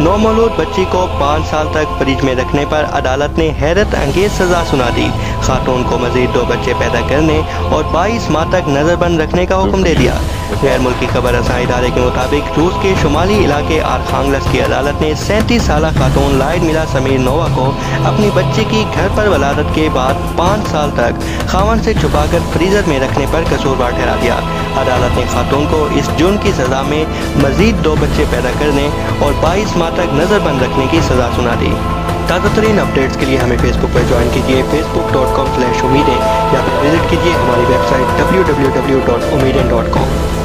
नौमौलूद बच्ची को पाँच साल तक फ्रिज में रखने पर अदालत ने हैरत अंगेज सजा सुना दी। खातून को मजीद दो बच्चे पैदा करने और 22 माह तक नजरबंद रखने का हुक्म दे दिया। गैर मुल्की खबर रसा इदारे के मुताबिक रूस के शुमाली इलाके आरखांगलस की अदालत ने सैंतीस साल खातून लाइड मिला समीर नोवा को अपनी बच्चे की घर पर वलादत के बाद पाँच साल तक खावन से छुपाकर फ्रीजर में रखने पर कसूरवार ठहरा दिया। अदालत ने खातून को इस जुर्म की सजा में मजीद दो बच्चे पैदा करने और बाईस माह तक नजरबंद रखने की सजा सुना दी। ताज़ा तरीन अपडेट्स के लिए हमें फेसबुक पर ज्वाइन कीजिए फेसबुक डॉट कॉम स्लैश उम्मीदें, या फिर विज़िट कीजिए हमारी website W W W dot उम्मीदें डॉट कॉम